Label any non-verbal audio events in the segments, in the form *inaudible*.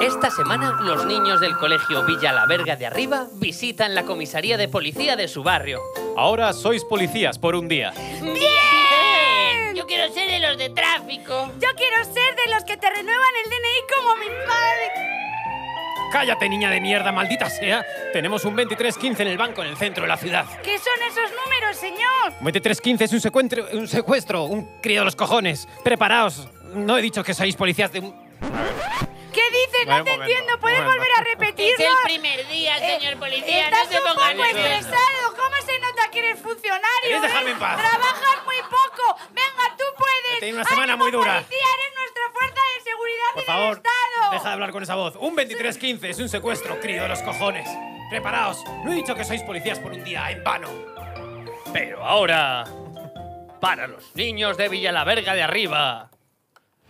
Esta semana, los niños del colegio Villa La Verga de Arriba visitan la comisaría de policía de su barrio. Ahora sois policías por un día. ¡Bien! Yo quiero ser de los de tráfico. Yo quiero ser de los que te renuevan el DNI como mi padre. Cállate, niña de mierda, maldita sea. Tenemos un 2315 en el banco en el centro de la ciudad. ¿Qué son esos números, señor? Un 2315 es un secuestro, un secuestro, un crío de los cojones. Preparaos. No he dicho que sois policías de un... ¿Qué dices? No te momento, entiendo. ¿Puedes volver a repetirlo? Es el primer día, Eh, señor policía. Estás no se un ponga poco nervioso. estresado. ¿Cómo se nota que eres funcionario? ¿Queréis dejarme eh? en paz? Trabajas muy poco. Venga, tú puedes. Tenido una semana ¡Ánimo, muy dura. policía! Eres nuestra fuerza de seguridad Por y favor, del Estado. deja de hablar con esa voz. Un 2315 es un secuestro, crío de los cojones. Preparaos. No he dicho que sois policías por un día, en vano. Pero ahora, para los niños de Villa La Verga de Arriba,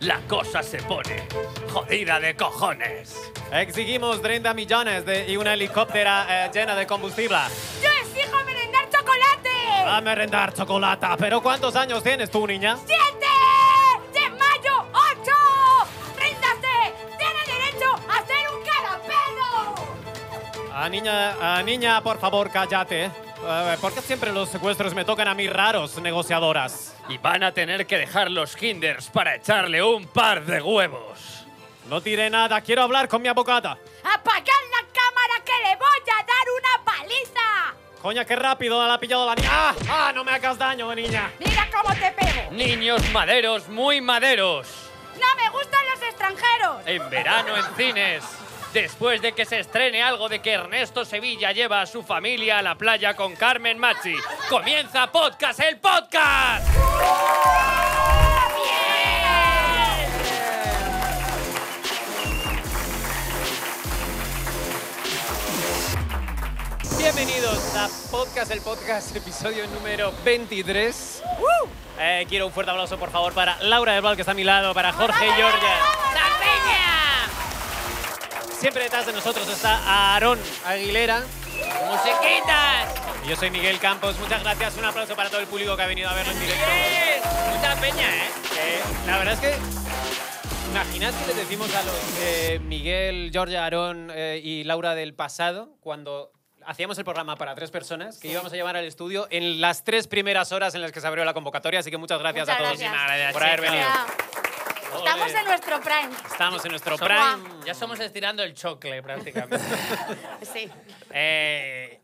la cosa se pone jodida de cojones. Exigimos 30 millones de, y una helicóptera eh, llena de combustible. Yo exijo merendar chocolate. A merendar chocolate. ¿Pero cuántos años tienes tú, niña? ¡Siete! ¡De mayo! ¡Ocho! ¡Ríndase! ¡Tiene derecho a ser un carapelo! Ah, niña, ah, niña, por favor, cállate. ¿Por qué siempre los secuestros me tocan a mí raros, negociadoras? Y van a tener que dejar los kinders para echarle un par de huevos. No tire nada, quiero hablar con mi abogada. ¡Apagad la cámara que le voy a dar una paliza! Coña, qué rápido la ha pillado la niña. ¡Ah! ¡Ah! No me hagas daño, niña. ¡Mira cómo te pego! Niños maderos muy maderos. ¡No me gustan los extranjeros! En verano en cines. Después de que se estrene algo de que Ernesto Sevilla lleva a su familia a la playa con Carmen Machi. Comienza Podcast el Podcast. Bienvenidos a Podcast, el podcast, episodio número 23. Eh, quiero un fuerte aplauso, por favor, para Laura del Val, que está a mi lado, para Jorge Georgia. Siempre detrás de nosotros está Aarón Aguilera. ¡Musiquitas! Y yo soy Miguel Campos. Muchas gracias. Un aplauso para todo el público que ha venido a verlo en directo. Mucha peña, ¿eh? Eh, la verdad es que. Imaginad que les decimos a los eh, Miguel, Georgia, Aarón eh, y Laura del pasado, cuando hacíamos el programa para tres personas, que íbamos a llamar al estudio en las tres primeras horas en las que se abrió la convocatoria. Así que muchas gracias Muchas a todos gracias. por haber venido. Ya. Estamos en nuestro prime. Estamos en nuestro Somos- prime. Ya somos estirando el chocle prácticamente. *laughs* Sí, Eh,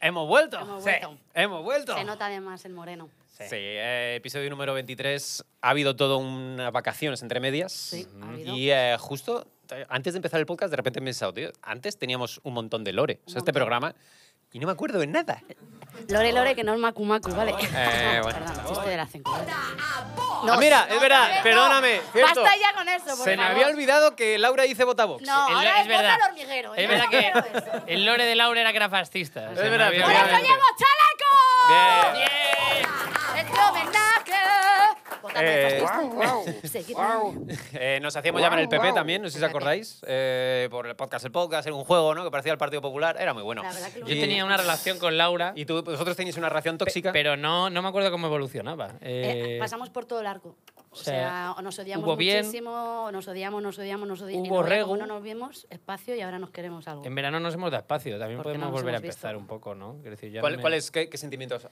hemos vuelto. Hemos Sí, vuelto. hemos vuelto. se nota además el moreno. Sí, eh, episodio número 23. Ha habido todo unas vacaciones entre medias. Sí, ha habido. Y eh, justo eh, antes de empezar el podcast, de repente me he pensado, tío, antes teníamos un montón de lore, o sea, este montón. programa, y no me acuerdo de nada. Lore, Lore, que no es Macu Macu, ¿vale? Eh, *laughs* bueno. Perdón, chiste de las 5. ah, mira, es verdad, perdóname. cierto. Basta ya con eso, por Se me favor. había olvidado que Laura dice Botabox. No, El- ahora es es, verdad. bota al hormiguero. Es yo verdad no que el lore de Laura era que era fascista. Es verdad, ¡Por eso llevo chaleco! Bien. ¡Es homenaje! Votadme, Eh, fascista. *laughs* Seguidme. Eh, nos hacíamos llamar el PP también, no sé si os acordáis, eh, por el podcast, el podcast, era un juego, ¿no? Que parecía el Partido Popular, era muy bueno. Yo vi. tenía una relación con Laura, ¿Y tú, vosotros tenéis una relación tóxica? pero no, no me acuerdo cómo evolucionaba. Eh, Eh, pasamos por todo el arco. O sea, o nos odiamos hubo bien, muchísimo, nos odiamos, nos odiamos, nos odiamos. hubo regu. No nos vimos espacio y ahora nos queremos algo. En verano nos hemos dado espacio, también Porque podemos no nos volver a hemos visto. empezar un poco, ¿no? Decir, ya ¿Cuál- me- cuáles- qué, qué sentimientos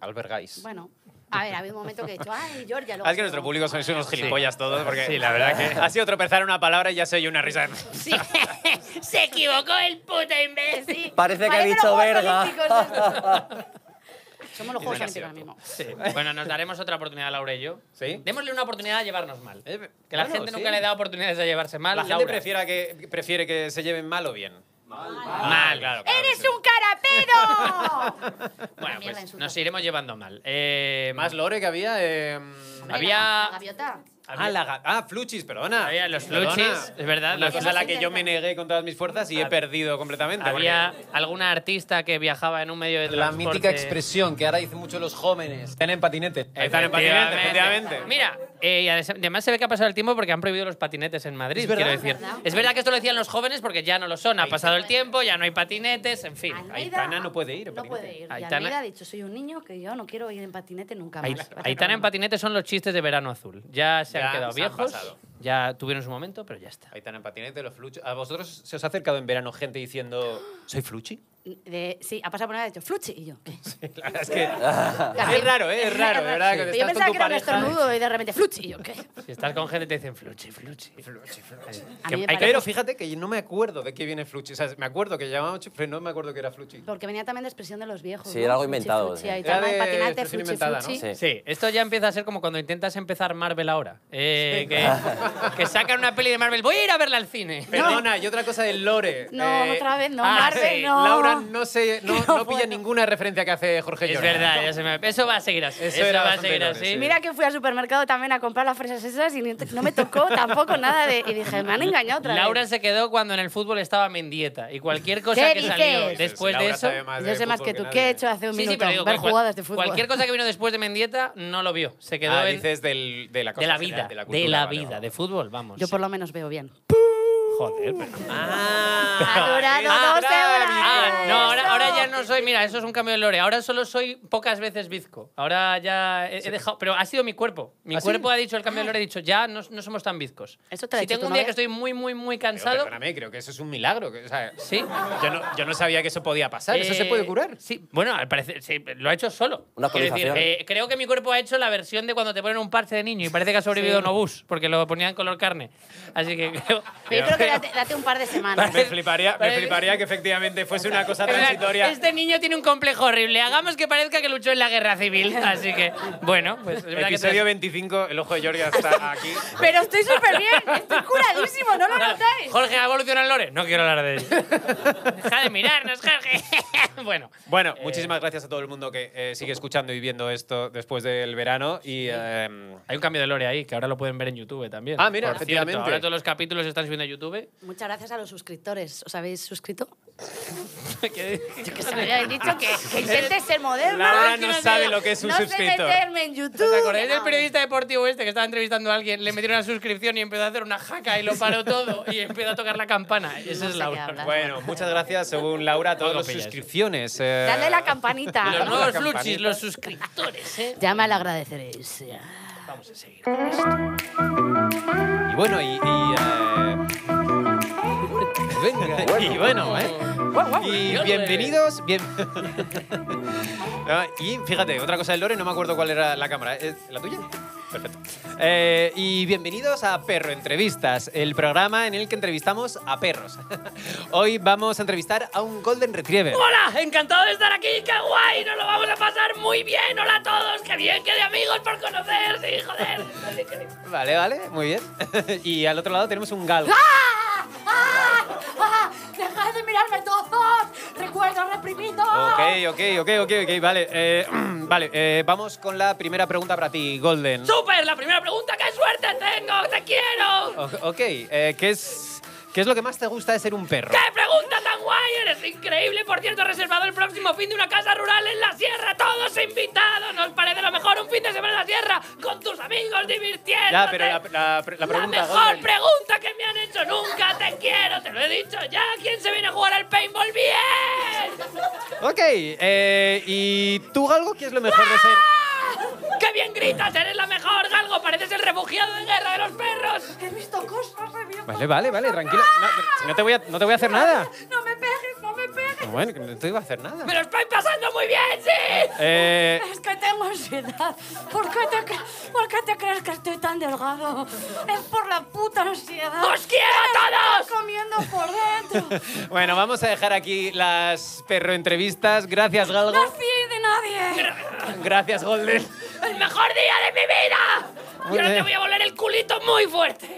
albergáis? Bueno, a ver, ha habido un momento que he dicho, ay, Georgia, luego es que nuestro público sois unos gilipollas todos, porque Sí, la verdad que- ha sido tropezar una palabra y ya se oye una risa. Sí. *laughs* Se equivocó el puto imbécil. Parece que ha dicho verga. *laughs* Somos los Juegos Olímpicos ahora mismo. Sí. Bueno, nos daremos otra oportunidad, Laura y yo. ¿Sí? Démosle una oportunidad a llevarnos mal. Eh, Que la gente sí. nunca le da oportunidades a llevarse mal. La gente Laura. prefiera que, prefiere que se lleven mal o bien. Mal. claro. claro ¡Eres sí. un carapero! *laughs* Bueno, pues nos iremos llevando mal. Eh, Más lore que había. eh, Hombre, Había- la- la gaviota. Ah, la ah, Fluchis, perdona. Había los Perdona. Fluchis, es verdad, Una los cosa a la que yo me negué con todas mis fuerzas y he perdido completamente. Había alguna artista que viajaba en un medio de La transporte. mítica expresión que ahora dicen mucho los jóvenes. Están en patinete. Están en patinete, efectivamente. Mira, eh, y además se ve que ha pasado el tiempo porque han prohibido los patinetes en Madrid. Es verdad. quiero decir. ¿Verdad? Es verdad que esto lo decían los jóvenes porque ya no lo son. Ha pasado el tiempo, ya no hay patinetes, en fin. Almeida- Aitana no puede ir en No puede ir. Aitana- Almeida ha dicho, soy un niño que yo no quiero ir en patinete nunca más. Aitana en patinete son los chistes de verano azul. Ya se Ya han quedado se viejos. Ya tuvieron su momento, pero ya está. Aitana en patinete, los fluchos. ¿A vosotros se os ha acercado en verano gente diciendo, soy fluchi? De- sí, ha pasado por una vez, dicho, fluchi, y yo, ¿qué? *laughs* La verdad es que *laughs* es raro, ¿eh? Es *laughs* raro, de verdad. Que yo con pensaba tu que era un estornudo y de repente, fluchi, y yo, ¿qué? Si estás con gente te dicen fluchi, fluchi. Me hay que- parece- Pero fíjate que yo no me acuerdo de qué viene fluchi. O sea, me acuerdo que llamaba pero no me acuerdo que era fluchi. Porque venía también de expresión de los viejos. Sí, ¿no? era algo Fluchi, inventado, fluchi, sí. ahí Era está, de patinate, fluchi, inventada, ¿no? fluchi. Sí. Sí, esto ya empieza a ser como cuando intentas empezar Marvel ahora. Eh, que, que sacan una peli de Marvel. Voy a ir a verla al cine. Perdona, y otra cosa del lore. No, Eh, otra vez no, ah, Marvel, sí, no. Laura no, se, *laughs* no, No no pilla ninguna referencia que hace Jorge Es Llorens. verdad, ya se me... eso va a seguir así. Eso Eso, era va a bastante seguir así. sí. Mira que fui al supermercado también a comprar las fresas esas y ni- no me tocó *laughs* tampoco nada de... Y dije, me han engañado otra Laura vez. se quedó cuando en el fútbol estaba Mendieta y cualquier cosa ¿Qué que salió después Laura de eso. sabe más Yo sé más fútbol que tú. nadie. ¿Qué he hecho hace un Sí, sí, minuto? pero digo, Ver cual- jugadas de fútbol. Cualquier cosa que vino después de Mendieta no lo vio. Se quedó Ah, en- dices del, de la cosa de la general, vida, de la, cultura, vale, vida, vale. de fútbol, vamos. Yo por lo menos veo bien. Joder, pero... Ah, Ha durado ah, dos claro. semanas. Ah, no, ahora, ahora ya no soy. Mira, eso es un cambio de lore. Ahora solo soy pocas veces bizco. Ahora ya he, he dejado. Pero ha sido mi cuerpo. Mi ¿Ah, sí? cuerpo ha dicho el cambio de lore. He dicho, ya no, no somos tan bizcos. Eso te ha si dicho tengo un día que estoy muy, muy, muy Pero cansado. perdóname, creo que eso es un milagro. que- o sea, Sí. yo, no, yo no sabía que eso podía pasar. ¿Eso se Eh, puede curar? Sí, bueno, al parecer sí, lo ha hecho solo. Una Quiero decir, eh, creo que mi cuerpo ha hecho la versión de cuando te ponen un parche de niño y parece que ha sobrevivido un obús, porque lo ponían en color carne. Así que *laughs* creo. Pero yo creo que date, date un par de semanas. Me fliparía, me fliparía que efectivamente fuese una cosa transitoria. Este niño tiene un complejo horrible. Hagamos que parezca que luchó en la guerra civil. Así que, bueno, pues que Episodio tras- 25, el ojo de Georgia está aquí. Pero estoy súper bien. Estoy curadísimo, ¿no lo No, notáis? Jorge, ¿ha evolucionado el lore? No quiero hablar de ello. Deja de mirarnos, Jorge. *laughs* bueno. Bueno, Eh, muchísimas gracias a todo el mundo que eh, sigue escuchando y viendo esto después del verano. Y eh, Hay un cambio de lore ahí, que ahora lo pueden ver en YouTube también. Ah, mira, Por cierto, efectivamente. ahora todos los capítulos se están subiendo a YouTube. Muchas gracias a los suscriptores. ¿Os habéis suscrito? *laughs* Que- Que se me habíais dicho que, que intentes ser moderno. Laura que no sé- sabe lo que es un no sé suscriptor. meterme en YouTube. ¿Os acordáis del no. periodista deportivo este que estaba entrevistando a alguien? Le metieron una suscripción y empezó a hacer una jaca y lo paró *laughs* todo y empezó a tocar la campana. Esa No es sé Laura. bueno, muchas gracias, según Laura, a todas las suscripciones. eh, Dale la campanita. Los nuevos fluchis, los suscriptores, ¿eh? Ya me lo agradeceréis. Vamos a seguir con esto. Y bueno, y. y, eh, venga, y bueno, ¿eh? Y bienvenidos. Bien... *laughs* Ah, y fíjate, otra cosa del Lore, no me acuerdo cuál era la cámara. ¿Es la tuya? Perfecto. Eh, y bienvenidos a Perro Entrevistas, el programa en el que entrevistamos a perros. *laughs* Hoy vamos a entrevistar a un Golden Retriever. ¡Hola! Encantado de estar aquí, qué guay, nos lo vamos a pasar muy bien. Hola a todos, qué bien, qué de amigos por conocerse, joder. Así que- Vale, vale, muy bien. *laughs* y al otro lado tenemos un galgo. ¡Ah! ¡Ah! ¡Dejad de mirarme todos! ¡Recuerdos reprimidos! Ok, ok, ok, ok, ok, vale. eh, *clears throat* vale, eh, vamos con la primera pregunta para ti, Golden. ¡Súper! La primera pregunta, ¡qué suerte tengo! ¡Te quiero! O- ok, eh, ¿qué, es, ¿qué es lo que más te gusta de ser un perro? ¡Qué pregunta tan guay! ¡Eres increíble! Por cierto, he reservado el próximo fin de una casa rural en la sierra. ¡Todos invitados! ¿Nos parece lo mejor un fin de semana en la sierra? Con tus amigos divirtiéndote. Ya, pero la, la- la pregunta, La mejor pregunta que me han hecho nunca. ¡Te quiero! ¡Te lo he dicho ya! ¿Quién se viene a jugar al paintball bien? Ok, eh, ¿y tú, Galgo, qué es lo mejor de ser? ¡Qué bien gritas! ¡Eres la mejor, Galgo! ¡Pareces el refugiado de guerra de los perros! He visto... Vale, vale, vale, tranquila. No, no, te voy a, no te voy a hacer nada. ¡No me pegues, no me pegues! Bueno, que no te iba a hacer nada. ¡Me lo estoy pasando muy bien, sí! Eh, Es que tengo ansiedad. ¿Por qué, te, cre- ¿Por qué te crees que estoy tan delgado? Es por la puta ansiedad. ¡Os quiero a Estoy todos! comiendo por dentro. *laughs* bueno, vamos a dejar aquí las perro entrevistas. Gracias, No Galgo. fíes de nadie. Gracias, Golden. ¡El mejor día de mi vida! Y ahora te voy a volver el culito muy fuerte.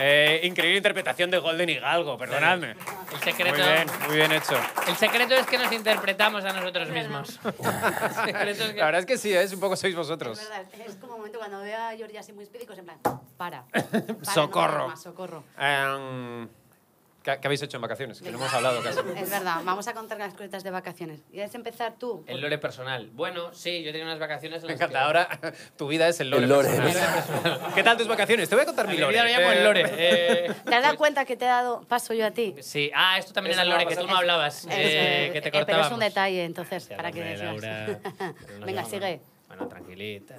Eh, increíble interpretación de Golden y Galgo, perdonadme. El secreto, Muy bien, muy bien hecho. el secreto es que nos interpretamos a nosotros mismos. *laughs* El secreto es que- La verdad es que sí, es un poco sois Es vosotros. verdad, es como un momento cuando veo a Georgia así muy espírico, en plan, para. *laughs* Socorro. más, socorro. Em, ¿Qué, habéis hecho en vacaciones? Que no hemos hablado casi. Es verdad, vamos a contar las cositas de vacaciones. ¿Quieres empezar tú? El lore personal. Bueno, sí, yo tenía unas vacaciones en Me las encanta. que- Ahora tu vida es el lore. El lore. personal. ¿Qué tal tus vacaciones? Te voy a contar mi Mi lore. lo llamo el Eh, lore. *laughs* Eh, ¿Te has dado cuenta que te he dado paso yo a ti? sí, ah, esto también Eso era el lore, que tú no hablabas, Es, eh, eh, que te eh, pero es cortábamos. un detalle, entonces, Hostia, para que. Laura, Venga, sigue. Bueno, tranquilita.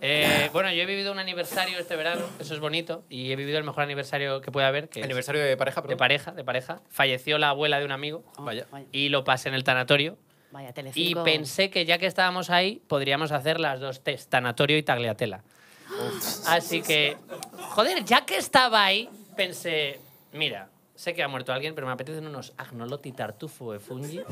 Eh, *laughs* bueno, yo he vivido un aniversario este verano, eso es bonito, y he vivido el mejor aniversario que puede haber, que es Aniversario de pareja, de perdón. pareja, de pareja. Falleció la abuela de un amigo Oh, Vaya. Y lo pasé en el tanatorio. vaya Y pensé que ya que estábamos ahí, podríamos hacer las dos test, tanatorio y tagliatela. *gasps* Así que, joder, ya que estaba ahí, pensé, mira, sé que ha muerto alguien, pero me apetecen unos agnolotti tartufo de fungi. *laughs*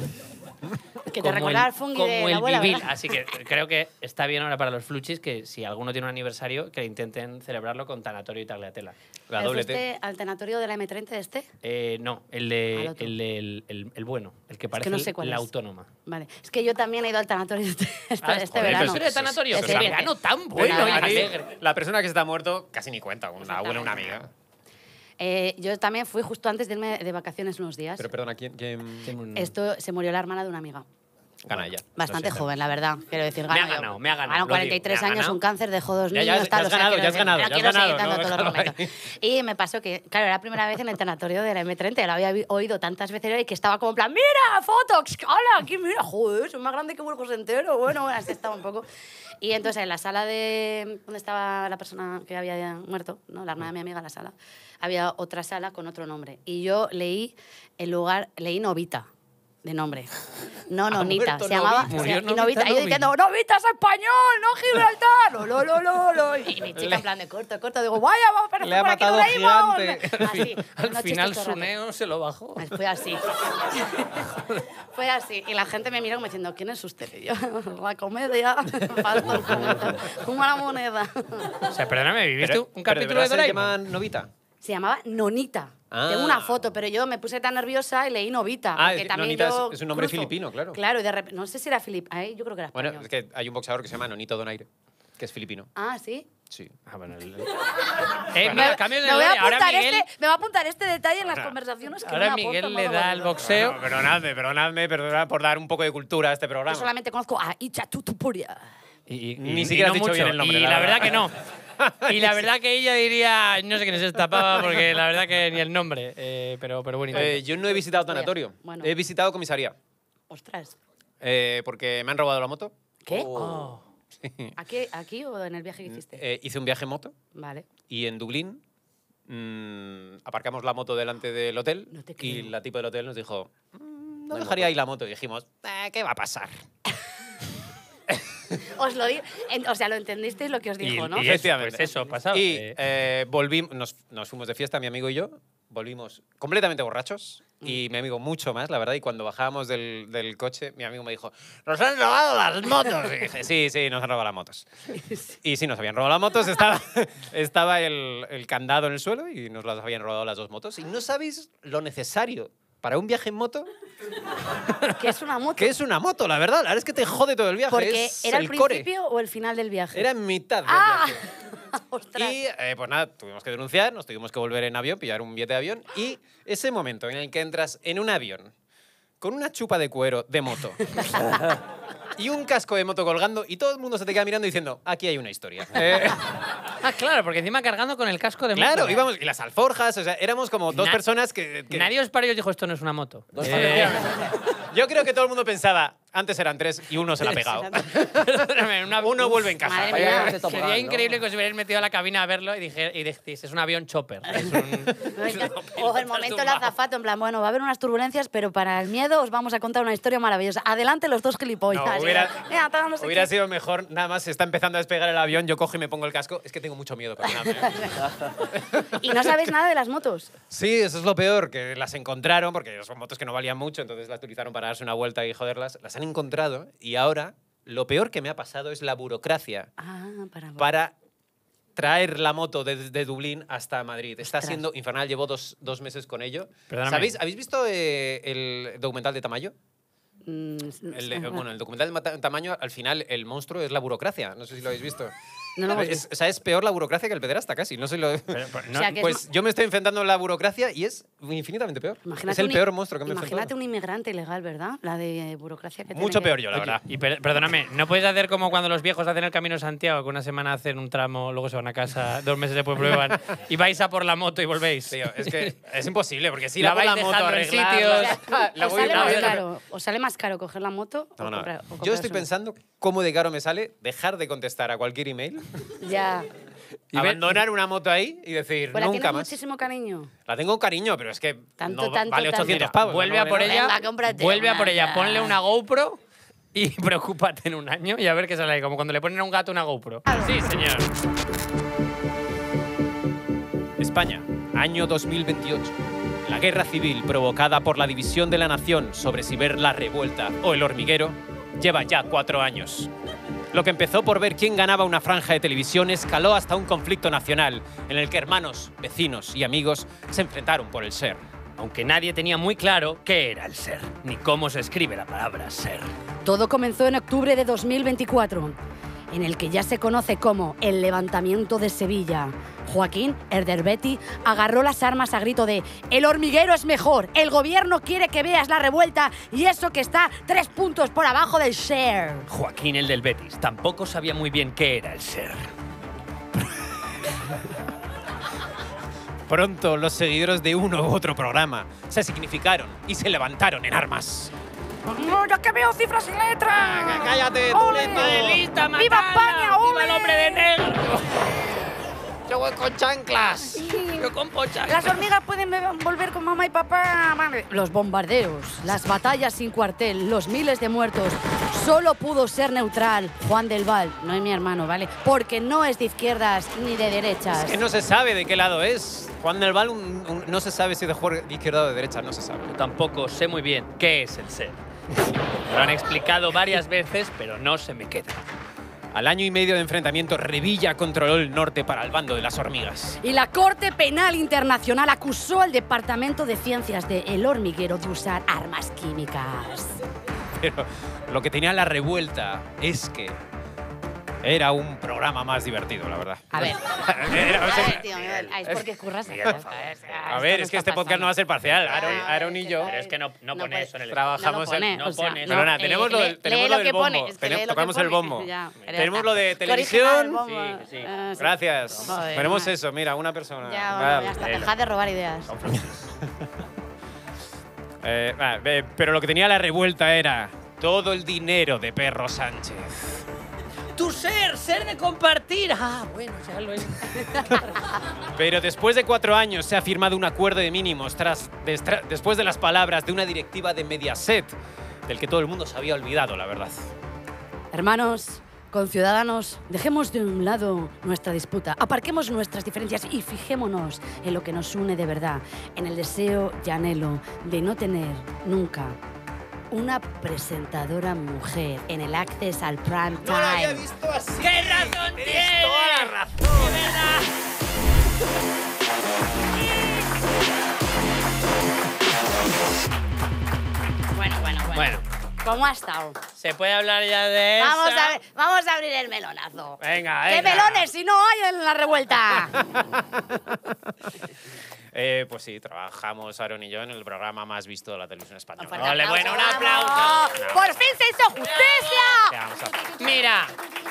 Que te como recordaba el- el fungi como de el la abuela. Así que creo que está bien ahora para los fluchis que si alguno tiene un aniversario, que intenten celebrarlo con tanatorio y tagliatela. La ¿Pero doble fuiste al tenatorio de la M30 de este? Eh, no, el de el, de- el- el- el bueno, el que parece no sé cuál la es. autónoma. Vale. Es que yo también he ido al tanatorio este, *laughs* este, Ah, este joder, verano. ¿en serio de tanatorio? Qué viaje. verano tan Pero bueno nada, y alegre. la persona que se está muerto casi ni cuenta. Una abuela, una amiga. Eh, yo también fui justo antes de irme de vacaciones unos días. Pero perdona, ¿quién, quién Esto se murió la hermana de una amiga. Gana ella? Bastante joven, la verdad. Quiero decir, Me ha gano yo. ganado, me ha ganado, Gano lo digo, 43 me ha años, ganado. un cáncer, dejó dos Ya, niños, ya, tal, ya has ganado, ya has ganado, no ya has ganado, no, méritos. Y me pasó que, claro, era la primera vez en el tanatorio de la M30, lo había oído tantas veces y que estaba como en plan, mira, fotos, hola, aquí mira, joder, soy más grande que Burgos entero. Bueno, bueno, así estaba un poco. Y entonces en la sala de donde estaba la persona que había ya muerto, ¿no? la hermana de mi amiga, la sala, había otra sala con otro nombre. Y yo leí el lugar, leí Novita de nombre. No, Nonita. muerto Se llamaba. Novita. se- y Novita. Y yo diciendo, Novita es español, no Gibraltar. Lo, lo, lo, lo, lo. *laughs* Y mi chica en plan de corto, corto. Digo, vaya, vamos, pero Le ha por aquí matado no leímos. gigante. *laughs* Así. Al final rato. Suneo se lo bajó. Pues Fue así. *laughs* Fue así. Y la gente me miró como diciendo, ¿quién es usted? Y yo, la comedia, Cometa, una moneda. O sea, perdóname, ¿viviste un capítulo de, Doraemon? llaman Novita? Se llamaba Nonita. Ah. Tengo una foto, pero yo me puse tan nerviosa y leí Novita. Ah, es- también Nonita es- yo es un nombre cruzo. filipino, claro. Claro, y de repente, no sé si era Filip, ahí yo creo que era Bueno, español. es que hay un boxeador que se llama Nonito Donaire, que es filipino. Ah, sí. Sí. Ah, bueno, el- Eh, mira, cambio de me, voy a. Ahora Miguel, este, me va a apuntar este detalle en las conversaciones que ahora me Miguel le da el bonito. boxeo. No, perdonadme, perdonadme, perdonad por dar un poco de cultura a este Yo programa. solamente conozco a Icha Tutupuria. Y, y- Ni y siquiera has dicho bien el nombre, Y la verdad que no. *laughs* Y la verdad que ella diría, no sé quién es esta pava, porque la verdad que ni el nombre. eh, pero, pero bonito. Eh, yo no he visitado tanatorio. Bueno. He visitado comisaría. Ostras. eh, porque me han robado la moto. ¿Qué? Oh. ¿Aquí, *laughs* ¿Aquí o en el viaje que hiciste? Eh, hice un viaje en moto Vale. y en Dublín mm, aparcamos la moto delante del hotel No y la tipo del hotel nos dijo, "Mm, no dejaría ahí la moto. Y dijimos, "Eh, ¿qué va a pasar? *laughs* Os lo di, en- o sea, lo entendisteis lo que os dijo, Y- ¿no? y Efectivamente. Pues eso, pasaba. Y eh, eh, volvimos, nos, nos fuimos de fiesta, mi amigo y yo, volvimos completamente borrachos Mm. y mi amigo mucho más, la verdad, y cuando bajábamos del, del coche, mi amigo me dijo, nos han robado las motos. Y dije, sí, sí, nos han robado las motos. *laughs* Y sí, nos habían robado las motos, estaba, *laughs* estaba el, el candado en el suelo y nos las habían robado las dos motos. Y no sabéis lo necesario para un viaje en moto, *laughs* Que es una moto. que es una moto, la verdad. La verdad es que te jode todo el viaje. Porque es era el, principio o el final del viaje. Era en mitad del ¡Ah! viaje. *laughs* Ostras. Y eh, pues nada, tuvimos que denunciar, nos tuvimos que volver en avión, pillar un billete de avión. Y ese momento en el que entras en un avión con una chupa de cuero de moto *laughs* y un casco de moto colgando y todo el mundo se te queda mirando diciendo, aquí hay una historia. *laughs* Eh, Ah, claro, porque encima cargando con el casco de moto. claro, íbamos, y las alforjas, o sea, éramos como dos Na- personas que... que- Nadie os parió y dijo, esto no es una moto. Eh, Yo creo que todo el mundo pensaba, antes eran tres y uno se la ha pegado. *laughs* una- *laughs* uno vuelve en casa. Mía. tobogán, Sería ¿no? increíble que os hubierais metido a la cabina a verlo y, dije, y decís, es un avión chopper. Es un... O el momento del azafato, en plan, bueno, va a haber unas turbulencias, pero para el miedo os vamos a contar una historia maravillosa. Adelante los dos gilipollas. No, hubiera, Mira, hubiera qué. sido mejor, nada más se está empezando a despegar el avión, yo cojo y me pongo el casco. Es que tengo mucho miedo, perdonadme. ¿eh? Y no sabéis nada de las motos. Sí, eso es lo peor, que las encontraron, porque son motos que no valían mucho, entonces las utilizaron para darse una vuelta y joderlas. Las han encontrado y ahora lo peor que me ha pasado es la burocracia Ah, para. para traer la moto desde Dublín hasta Madrid. Está Ostras. siendo infernal, llevo dos, dos meses con ello. Perdóname. ¿Sabéis, ¿Habéis visto eh, el documental de Tamayo? Mm, El bueno, el documental de Tamaño, al final, el monstruo es la burocracia. No sé si lo habéis visto. No lo Es- o sea, es peor la burocracia que el pederasta casi. No sé lo... Pero- pero no- O sea, que es pues yo me estoy enfrentando a la burocracia y es infinitamente peor. Imagínate es el un peor monstruo que me he Imagínate un inmigrante ilegal, ¿verdad? La de burocracia que tiene Mucho que- peor yo, la Oye, verdad. y per- perdóname, ¿no puedes hacer como cuando los viejos hacen el Camino de Santiago, que una semana hacen un tramo, luego se van a casa, dos meses después prueban, *laughs* y vais a por la moto y volvéis? Tío, es que *laughs* es imposible, porque si La la, vais la moto en sitios. La os voy- sale más caro, os sale más caro coger la moto o No, comprar- o Yo estoy pensando cómo de caro me sale dejar de contestar a cualquier email, *laughs* Ya. Y abandonar una moto ahí y decir Pues la nunca tienes más. muchísimo cariño. La tengo cariño, pero es que Tanto, no va- tanto, vale tanto. 800 Mira, pavos. vuelve no a vale por nada. ella, Venga, cómprate vuelve a una por ella, ya. ponle una GoPro y *laughs* preocúpate en un año y a ver qué sale ahí, como cuando le ponen a un gato una GoPro. Sí, señor. España, año 2028. La guerra civil provocada por la división de la nación sobre si ver la revuelta o el hormiguero lleva ya cuatro años. Lo que empezó por ver quién ganaba una franja de televisión escaló hasta un conflicto nacional en el que hermanos, vecinos y amigos se enfrentaron por el ser. Aunque nadie tenía muy claro qué era el ser, ni cómo se escribe la palabra ser. Todo comenzó en octubre de 2024, en el que ya se conoce como el levantamiento de Sevilla. Joaquín Erderbetti agarró las armas a grito de El hormiguero es mejor, el gobierno quiere que veas la revuelta y eso que está tres puntos por abajo del share. Joaquín, el del Betis, tampoco sabía muy bien qué era el ser. Pronto los seguidores de uno u otro programa se significaron y se levantaron en armas. No, yo que veo cifras y letras. cállate, tú, lento. ¡Lista, ¡Viva España, ¡Viva el hombre de negro! Yo voy con chanclas. Yo con pocha. Las hormigas pueden volver con mamá y papá. Vale. Los bombardeos, las batallas sin cuartel, los miles de muertos. Solo pudo ser neutral Juan del Val, no es mi hermano, ¿vale? Porque no es de izquierdas ni de derechas. Es que no se sabe de qué lado es. Juan del Val un- un- no se sabe si de jugar de izquierda o de derecha, no se sabe. Yo tampoco sé muy bien qué es el ser. Me lo han explicado varias veces, pero no se me queda. Al año y medio de enfrentamiento, Revilla controló el norte para el bando de las hormigas. Y la Corte Penal Internacional acusó al Departamento de Ciencias de El Hormiguero de usar armas químicas. Pero lo que tenía la revuelta es que era un programa más divertido, la verdad. A ver. *laughs* Era- o sea, Ay, tío, Miguel, es porque curras. a ver, es que este podcast no va a ser parcial. Aaron, Aaron y yo Pero es que no, no pone eso en el trabajamos no pone, el- no o sea, pone. no, Perdona, eh, tenemos lo, lee- del- tenemos lee lo lo del que bombo. tocamos el bombo. Tenemos lo de televisión. bombo. Sí, sí. Sí. Gracias. Joder, Tenemos eso, mira, una persona. Ya, Vale. bueno, ya está. Dejad de robar ideas. *laughs* Eh, eh, pero lo que tenía la revuelta era todo el dinero de Perro Sánchez. Ser, ser de compartir. Ah, bueno, ya lo he. *laughs* Pero después de cuatro años se ha firmado un acuerdo de mínimos tras, después de las palabras de una directiva de Mediaset, del que todo el mundo se había olvidado, la verdad. Hermanos, conciudadanos, dejemos de un lado nuestra disputa, aparquemos nuestras diferencias y fijémonos en lo que nos une de verdad, en el deseo y anhelo de no tener nunca una presentadora mujer en el Access al Prime Time. visto así. ¡Qué razón tiene! toda la razón. ¡De verdad! Bueno, bueno, bueno. Bueno, ¿Cómo ha estado? se puede hablar ya de eso. Vamos a, ver- vamos a abrir el melonazo. Venga, ¿Qué venga. melones si no hay en la revuelta? *laughs* Eh, pues sí, trabajamos Aaron y yo en el programa más visto de la televisión española. Ole, aplauso, bueno, un aplauso. ¡Por fin se hizo justicia! Mira,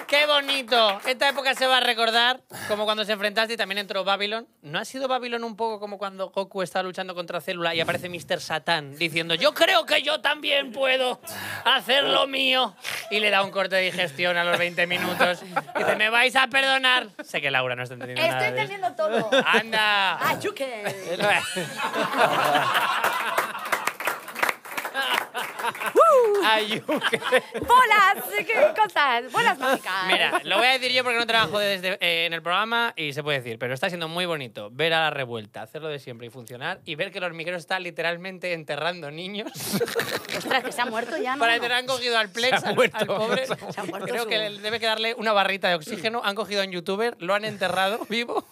qué bonito. Esta época se va a recordar como cuando se enfrentaste y también entró Babylon. ¿No ha sido Babylon un poco como cuando Goku está luchando contra Célula y aparece Mr. Satan diciendo yo creo que yo también puedo hacer lo mío? Y le da un corte de digestión a los 20 minutos. Y dice, ¿me vais a perdonar? Sé que Laura no está entendiendo Estoy nada de esto. entendiendo todo. ¡Anda! ¡Ayuque! *laughs* ¡Bolas! ¿Qué cosas? ¡Bolas mágicas! Mira, lo voy a decir yo porque no trabajo desde, eh, en el programa y se puede decir, pero está siendo muy bonito ver a la revuelta, hacerlo de siempre y funcionar y ver que el hormiguero está literalmente enterrando niños. *laughs* Ostras, que se ha muerto ya, ¿no? Para tener han cogido al Plex, Se ha al, muerto, al pobre. Se ha muerto Creo su- que debe que darle una barrita de oxígeno. Han cogido a un youtuber, lo han enterrado *laughs* vivo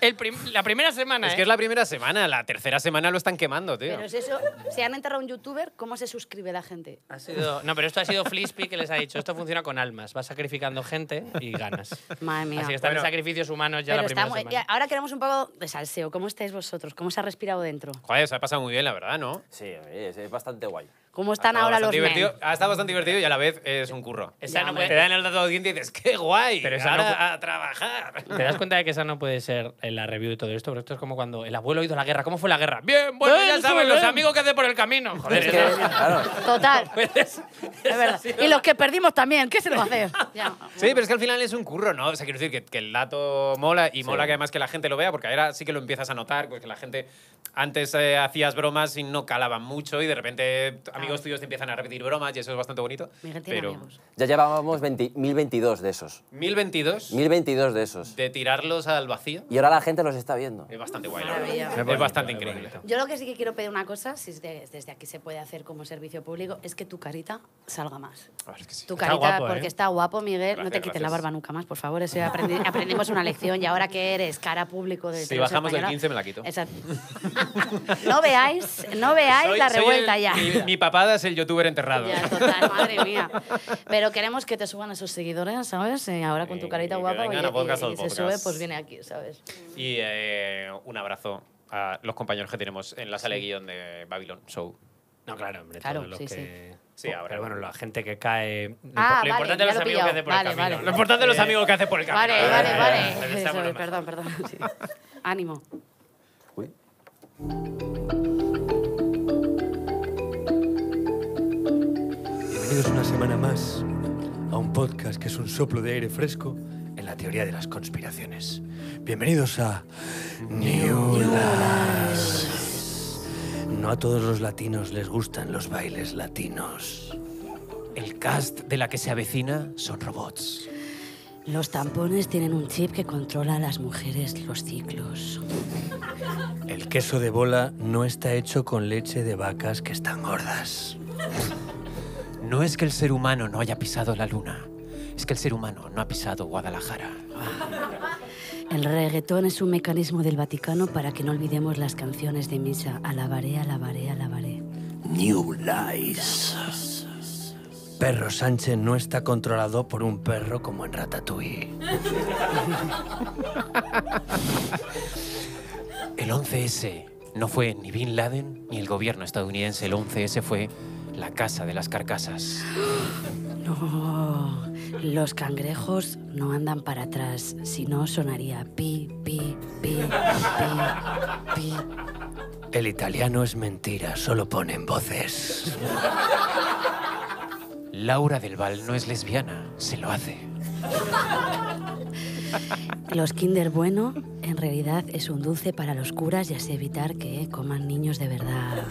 El prim- la primera semana, Es ¿eh? que es la primera semana, la tercera semana lo están quemando, tío. Pero es eso, si han enterrado un youtuber, ¿cómo se suscribe la gente? Ha sido- No, pero esto ha sido Flispy que les ha dicho. Esto funciona con almas. Vas sacrificando gente y ganas. Madre mía. Así que están Bueno. en sacrificios humanos ya Pero la primera estamos- semana. ahora queremos un poco de salseo. ¿Cómo estáis vosotros? ¿Cómo se ha respirado dentro? Joder, se ha pasado muy bien, la verdad, ¿no? Sí, es, es bastante guay. ¿Cómo están estado ahora los bastante men? divertido. Ha estado bastante divertido y a la vez es un curro. Esa Ya, no hombre. Te puede- dan el dato de audiencia y dices, ¡qué guay! Pero esa ahora no pu- a trabajar. *laughs* ¿Te das cuenta de que esa no puede ser en la review y todo esto? Pero esto es como cuando el abuelo ha ido a la guerra. ¿Cómo fue la guerra? Bien, bueno, Bien, ya sabes, los bien. amigos que hace por el camino. Joder, Es que, eso- claro, Total, *laughs* puedes- es verdad. Y los que perdimos también, ¿qué se nos va a hacer? *laughs* Ya. Sí, pero es que al final es un curro, ¿no? O sea, quiero decir que, que el dato mola y mola que además que la gente lo vea, porque ahora sí que lo empiezas a notar, pues que la gente antes eh, hacías bromas y no calaban mucho y de repente amigos tuyos te empiezan a repetir bromas y eso es bastante bonito. Miguel tiene pero amigos. ya llevábamos 20 1022 de esos. 1022 1022 de esos. de tirarlos al vacío Y ahora la gente los está viendo. es bastante guay. Es bastante es increíble. Yo lo que sí que quiero pedir una cosa, si es de- desde aquí se puede hacer como servicio público, es que tu carita salga más. A ver, es que sí. Tu Está carita, guapo, ¿eh? porque está guapo, Miguel. no te Gracias, quites la barba nunca más, por favor. Eso ya aprendi- *laughs* aprendimos una lección. Y ahora que eres cara público de Si bajamos del española- 15 me la quito. Exacto. *laughs* no veáis, no veáis Soy- la soy revuelta el- ya. Mi, mi papada es el youtuber enterrado. Ya, total, madre mía. Pero queremos que te suban esos seguidores, ¿sabes? Y ahora con tu Y carita que guapa vengan y, a podcast y- y se sube, pues viene aquí, ¿sabes? Y eh, un abrazo a los compañeros que tenemos en la sala de guion de Babylon Show. No, claro, hombre. Claro, todos los sí, que... Sí, ahora. Pero bueno, la gente que cae... Lo, Ah, lo vale, importante ya es los lo amigos que pillado. hace por Vale, el camino. vale. Lo importante es los Eh, amigos que hace por el camino. Vale, vale, eh, vale. eh, Eso, perdón, perdón. sí. Ánimo. Uy. Bienvenidos una semana más a un podcast que es un soplo de aire fresco en la teoría de las conspiraciones. Bienvenidos a New Lies. No a todos los latinos les gustan los bailes latinos. El cast de la que se avecina son robots. Los tampones tienen un chip que controla a las mujeres los ciclos. El queso de bola no está hecho con leche de vacas que están gordas. No es que el ser humano no haya pisado la luna, es que el ser humano no ha pisado Guadalajara. *laughs* El reggaetón es un mecanismo del Vaticano para que no olvidemos las canciones de misa. Alabaré, alabaré, alabaré. New Lies. Perro Sánchez no está controlado por un perro como en Ratatouille. El 11S no fue ni Bin Laden ni el gobierno estadounidense. El 11S fue la casa de las carcasas. *gasps* No, los cangrejos no andan para atrás, si no sonaría pi, pi, pi, pi, pi. El italiano es mentira, solo ponen voces. Laura del Val no es lesbiana, se lo hace. *laughs* Los Kinder Bueno en realidad es un dulce para los curas y así evitar que coman niños de verdad.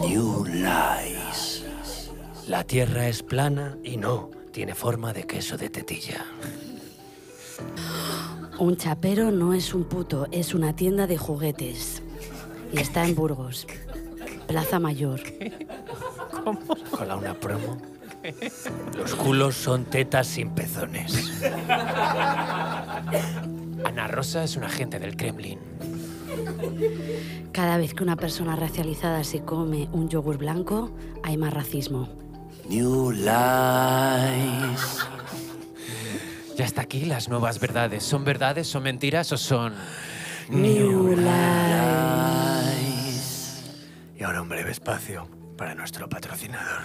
New Lies. La tierra es plana y no tiene forma de queso de tetilla. Un chapero no es un puto, es una tienda de juguetes. Y está en Burgos, Plaza Mayor. Hola, una promo. Los culos son tetas sin pezones. Ana Rosa es un agente del Kremlin. Cada vez que una persona racializada se come un yogur blanco, hay más racismo. New Lies. Ya está aquí las nuevas verdades. ¿Son verdades, son mentiras o son... New Life. Y ahora un breve espacio para nuestro patrocinador.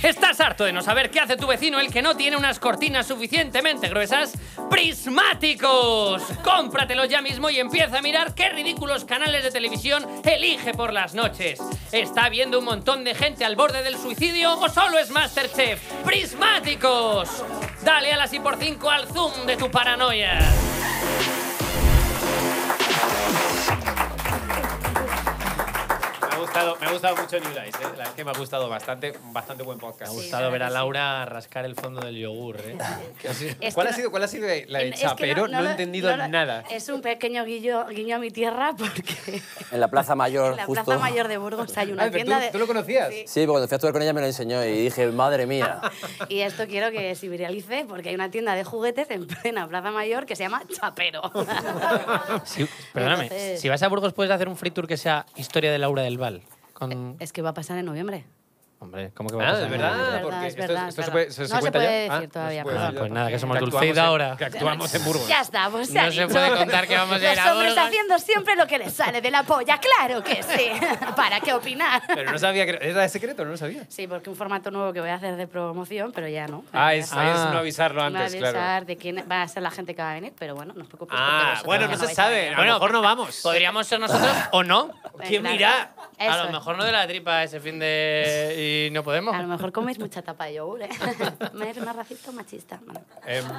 ¿Estás harto de no saber qué hace tu vecino el que no tiene unas cortinas suficientemente gruesas? ¡Prismáticos! Cómpratelos ya mismo y empieza a mirar qué ridículos canales de televisión elige por las noches. ¿Está viendo un montón de gente al borde del suicidio o solo es Masterchef? ¡Prismáticos! Dale a las y por 5 al zoom de tu paranoia. Ha gustado, me ha gustado mucho New Lies, ¿eh? La verdad es que me ha gustado bastante, bastante buen podcast. Me ha gustado ver a sí. Laura rascar el fondo del yogur, ¿eh? *laughs* Es ¿Cuál ha no- sido, cuál ha sido la de Chapero? No, he lo- entendido no nada. Es un pequeño guiño, guiño a mi tierra porque *laughs* En la Plaza Mayor, en la justo. Plaza Mayor de Burgos hay una Ah, tienda tú, de... ¿Tú lo conocías? Sí. Sí, porque cuando fui a actuar con ella me lo enseñó y dije, madre mía. *laughs* Y esto quiero que se viralice porque hay una tienda de juguetes en plena Plaza Mayor que se llama Chapero. Sí, perdóname, Entonces- si vas a Burgos puedes hacer un free tour que sea historia de Laura del Val. Con... es que va a pasar en noviembre. Hombre, ¿cómo que va a Ah, pasar? es verdad, Es verdad, porque es esto, verdad, esto es verdad. puede, se, No se se cuenta puede ya. decir Ah, no todavía, puede perdón. decir. Pues nada, que somos Dulceida ahora. Que actuamos en Burgos. Ya está, pues No se puede *laughs* contar que vamos a ir Los a hombres Burgos. haciendo siempre lo que les sale de la polla, claro que sí. *laughs* ¿Para qué opinar? Pero no sabía que era de secreto, no lo sabía. Sí, porque un formato nuevo que voy a hacer de promoción, pero ya no. Ah, es, Ah. es no avisarlo No antes, avisar claro. de quién va a ser la gente que va a venir, pero bueno, no os preocupéis. Ah, bueno, no se sabe. A lo mejor no vamos. Podríamos ser nosotros *coughs* o no. ¿Quién Claro. A lo es. mejor no de la tripa ese fin de... y no podemos. A lo mejor coméis *laughs* mucha tapa de yogur, ¿eh? *laughs* ¿Me eres más racista o machista? Bueno. Em, *laughs*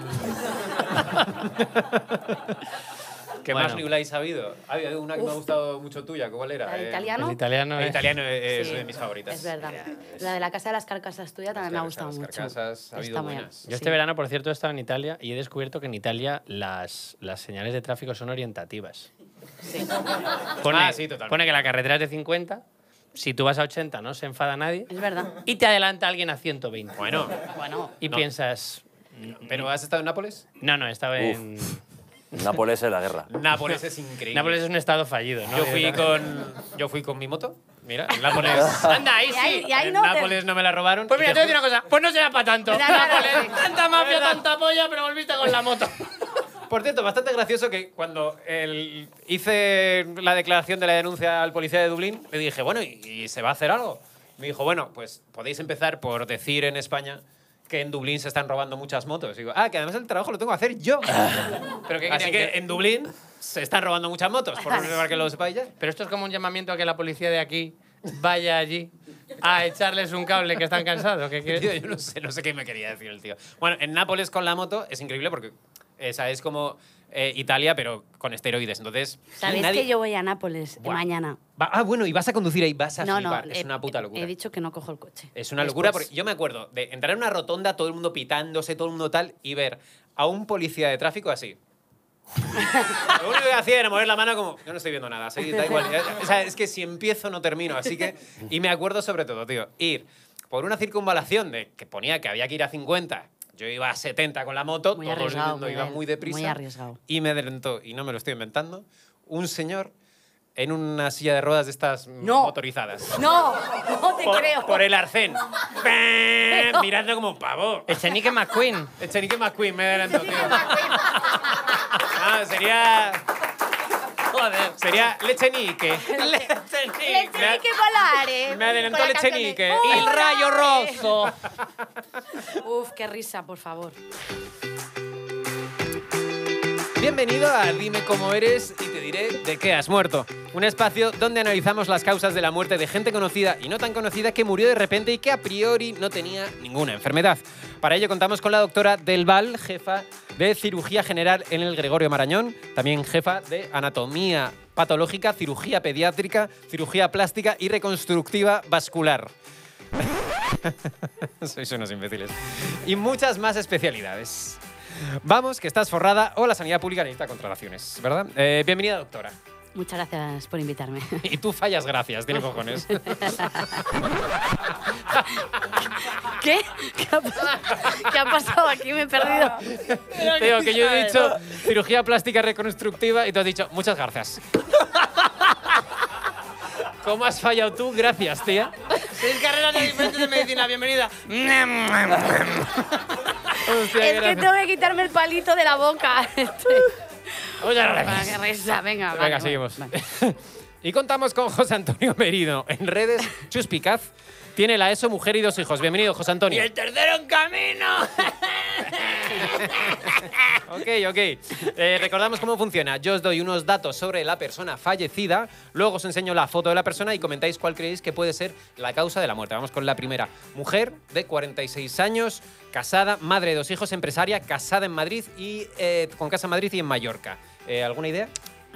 ¿Qué Bueno. más New Lies ha habido? Ha habido una que me ha gustado mucho tuya. ¿Cuál era? ¿La del Eh, italiano? El italiano, El ¿eh? italiano es Sí, de mis favoritas. Es verdad. La de la Casa de las Carcasas tuya también me ha Las gustado Carcasas, mucho. Carcasas, ha habido buenas. Yo este sí. verano, por cierto, he estado en Italia y he descubierto que en Italia las, las señales de tráfico son orientativas. Sí. Pone, Ah, sí, totalmente. pone que la carretera es de 50, si tú vas a 80 no se enfada nadie Es verdad. y te adelanta alguien a 120. Bueno, Bueno, Y No. piensas, ¿pero has estado en Nápoles? no, no, estaba en... Nápoles es la guerra. Nápoles es *laughs* increíble. Nápoles es un estado fallido, ¿no? Yo fui con, yo fui con mi moto. Mira, en Nápoles. *laughs* Anda, ahí Y ahí- sí. y ahí en no te- Nápoles no me la robaron. Pues mira, te te voy a decir una cosa, pues no será para tanto. Nápoles, tanta mafia, tanta polla, pero volviste con la moto. Por cierto, bastante gracioso que cuando el- hice la declaración de la denuncia al policía de Dublín, le dije, bueno, ¿y, y se va a hacer algo? Me dijo, bueno, pues podéis empezar por decir en España que en Dublín se están robando muchas motos. Y digo, ah, que además el trabajo lo tengo que hacer yo. *laughs* ¿Pero qué Así querían que en Dublín se están robando muchas motos, por que lo sepáis ya. Pero esto es como un llamamiento a que la policía de aquí vaya allí a echarles un cable que están cansados. ¿Qué *laughs* quieres? Tío, yo no sé, no sé qué me quería decir el tío. Bueno, en Nápoles con la moto es increíble porque esa es como eh, Italia, pero con esteroides. Entonces, ¿sabéis nadie- que yo voy a Nápoles Buah. mañana? Va- ah, bueno, y vas a conducir ahí, vas a No, no, es he- una puta locura. He dicho que no cojo el coche. Es una locura Después. porque yo me acuerdo de entrar en una rotonda, todo el mundo pitándose, todo el mundo tal, y ver a un policía de tráfico así. *laughs* Lo único que hacía era mover la mano como, yo no estoy viendo nada, sí, da igual. *laughs* O sea, es que si empiezo no termino, así que... Y me acuerdo sobre todo, tío, ir por una circunvalación de que ponía que había que ir a 50, yo iba a 70 con la moto, Muy todo el arriesgado, mundo iba muy deprisa. muy arriesgado. Y me adelantó, y no me lo estoy inventando, un señor en una silla de ruedas de estas No. motorizadas No, no te por, creo. por el arcén. *laughs* *laughs* Mirando como un pavo. Echenique McQueen. Echenique McQueen me adelantó, tío. Ah, sería. Joder. Sería Lechenique. *laughs* Le tiene que volar, ¿eh? Me adelantó Con la canción Lechenique. de- El rayo rojo. Uf, qué risa, por favor. Bienvenido a Dime cómo eres y te diré de qué has muerto. Un espacio donde analizamos las causas de la muerte de gente conocida y no tan conocida que murió de repente y que a priori no tenía ninguna enfermedad. Para ello contamos con la doctora Del Val, jefa de cirugía general en el Gregorio Marañón, también jefa de anatomía patológica, cirugía pediátrica, cirugía plástica y reconstructiva vascular. *laughs* Sois unos imbéciles. Y muchas más especialidades. Vamos, que estás forrada o la sanidad pública necesita contrataciones, ¿verdad? Eh, bienvenida, doctora. Muchas gracias por invitarme. *laughs* Y tú fallas gracias, tiene cojones. *laughs* ¿Qué? ¿Qué ha, pas- qué ha pasado aquí? Me he perdido. *laughs* Tío, que yo he dicho cirugía plástica reconstructiva y tú has dicho muchas gracias. ¿Cómo has fallado tú? Gracias, tía. Seis carreras de diferentes de medicina, bienvenida. Hostia, Es que gracias. tengo que quitarme el palito de la boca. *laughs* Para que venga. Venga, vale, seguimos. vale. *laughs* y contamos con José Antonio Merino. En redes, Chuspicaz. Tiene la ESO, mujer y dos hijos. Bienvenido, José Antonio. Y el tercero en camino. *laughs* Ok, ok. Eh, recordamos cómo funciona. Yo os doy unos datos sobre la persona fallecida, luego os enseño la foto de la persona y comentáis cuál creéis que puede ser la causa de la muerte. Vamos con la primera. Mujer de 46 años, casada, madre de dos hijos, empresaria, casada en Madrid y eh, con casa en Madrid y en Mallorca. Eh, ¿Alguna idea?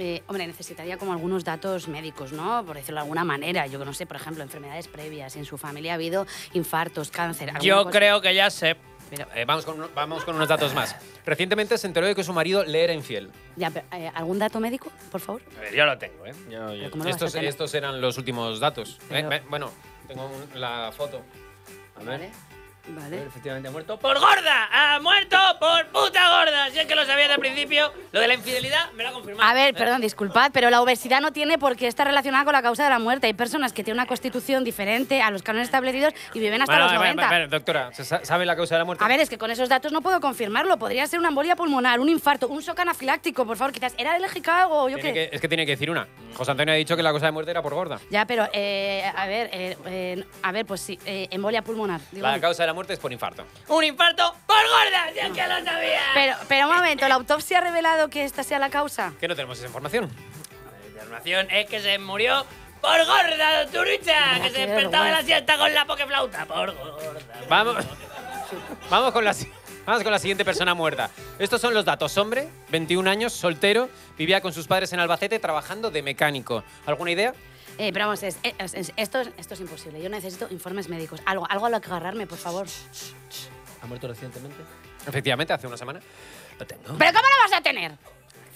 Eh, hombre, necesitaría como algunos datos médicos, ¿no? Por decirlo de alguna manera. Yo que no sé, por ejemplo, enfermedades previas. En su familia ha habido infartos, cáncer. Yo cosa. creo que ya sé. Pero, Eh, vamos, con, vamos con unos datos más. Recientemente se enteró de que su marido le era infiel. ya, pero, eh, ¿Algún dato médico, por favor? A ver, yo lo tengo, ¿eh? Yo- yo- Pero ¿cómo lo vas a Estos, eran los últimos datos. Pero- bueno, tengo un- la foto. A ver. Vale. Vale. Efectivamente ha muerto por gorda. Ha muerto por puta gorda. Si es que lo sabía desde el principio. Lo de la infidelidad me lo ha confirmado. A ver, perdón, disculpad, pero la obesidad no tiene por qué estar relacionada con la causa de la muerte. Hay personas que tienen una constitución diferente a los cánones establecidos y viven hasta Bueno, los a ver, 90. a ver, doctora, ¿se sa- ¿sabe la causa de la muerte? A ver, es que con esos datos no puedo confirmarlo. Podría ser una embolia pulmonar, un infarto, un shock anafiláctico, por favor. Quizás era alérgica a algo, yo Tiene qué. que- es que tiene que decir una. José Antonio ha dicho que la causa de muerte era por gorda. Ya, pero, eh, a ver, eh, eh, a ver, pues sí, eh, embolia pulmonar. digo. La causa de la muerte es por infarto. Un infarto por gorda. Si es que lo sabía. Pero, pero un momento, ¿la autopsia ha revelado que esta sea la causa? Que no tenemos esa información. La información es que se murió por gorda, doctorucha. Que se despertaba de la siesta con la pokeflauta. Por gorda. Vamos, *laughs* vamos, con la, vamos con la siguiente persona muerta. Estos son los datos. Hombre, 21 años, soltero, vivía con sus padres en Albacete trabajando de mecánico. ¿Alguna idea? Eh, pero vamos, es- es- es- esto, es- esto es imposible. Yo necesito informes médicos. Algo, algo a lo que agarrarme, por favor. ¿Ha muerto recientemente? Efectivamente, hace una semana. Lo tengo. ¿Pero cómo lo vas a tener?